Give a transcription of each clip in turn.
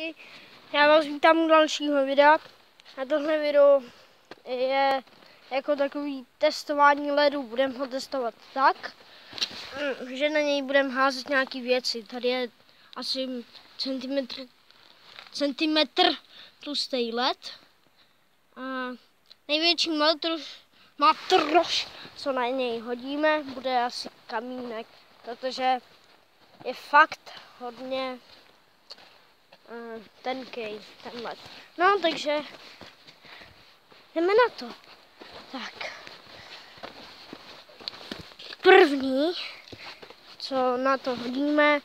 lidi, já vás vítám u dalšího videa. A tohle video je jako takový testování ledu. Budeme ho testovat tak, že na něj budeme házet nějaké věci. Tady je asi centimetr, centimetr tlustý led. A největší matroš, co na něj hodíme, bude asi kamínek, protože je fakt hodně tenkej ten led. No, takže jdeme na to. Tak. První, co na to hodíme,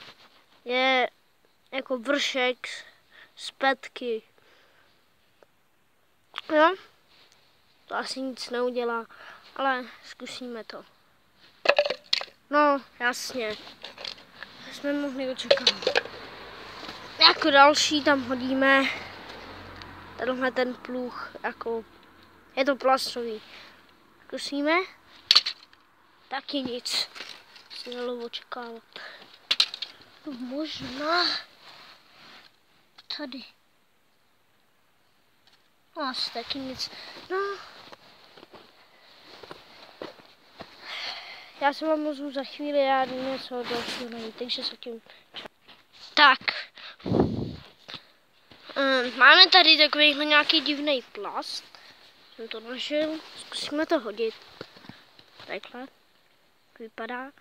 je jako vršek z petky. No, to asi nic neudělá, ale zkusíme to. No, jasně. Jsme mohli očekávat. Jako další tam hodíme tenhle ten pluh, jako je to plastový. Zkusíme? Taky nic. Se dalo očekávat. No možná tady. No, asi taky nic. No. Já se vám ozvu za chvíli, já něco dalšího najít, takže se tím Tak. Um, máme tady takovýhle nějaký divný plast. Jsem to našel, zkusíme to hodit. Takhle. Vypadá.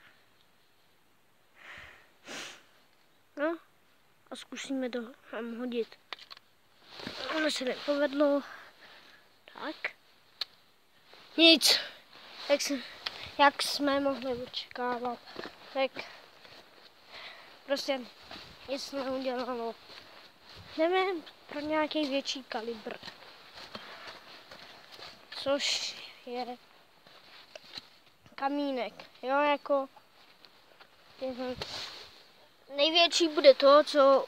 No. A zkusíme to tam hodit. Ono se nepovedlo. Tak. Nic. Jak, se, jak jsme mohli očekávat. Tak prostě nic neudělalo. Jdeme pro nějaký větší kalibr. Což je kamínek. Jo, jako největší bude to, co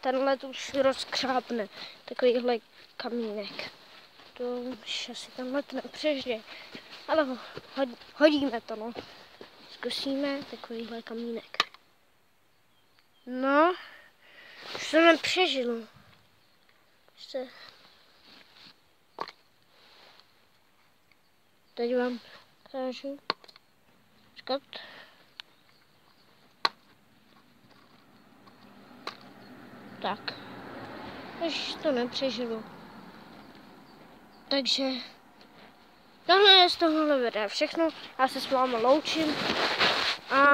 tenhle už rozkřápne. Takovýhle kamínek. To už asi tenhle nepřežije. Ale hodíme to, no. Zkusíme takovýhle kamínek. No, už to nepřežilo. Ještě. Teď vám ukážu. Počkat. Tak. Už to nepřežilo. Takže tohle je z tohohle videa všechno. Já se s vámi loučím a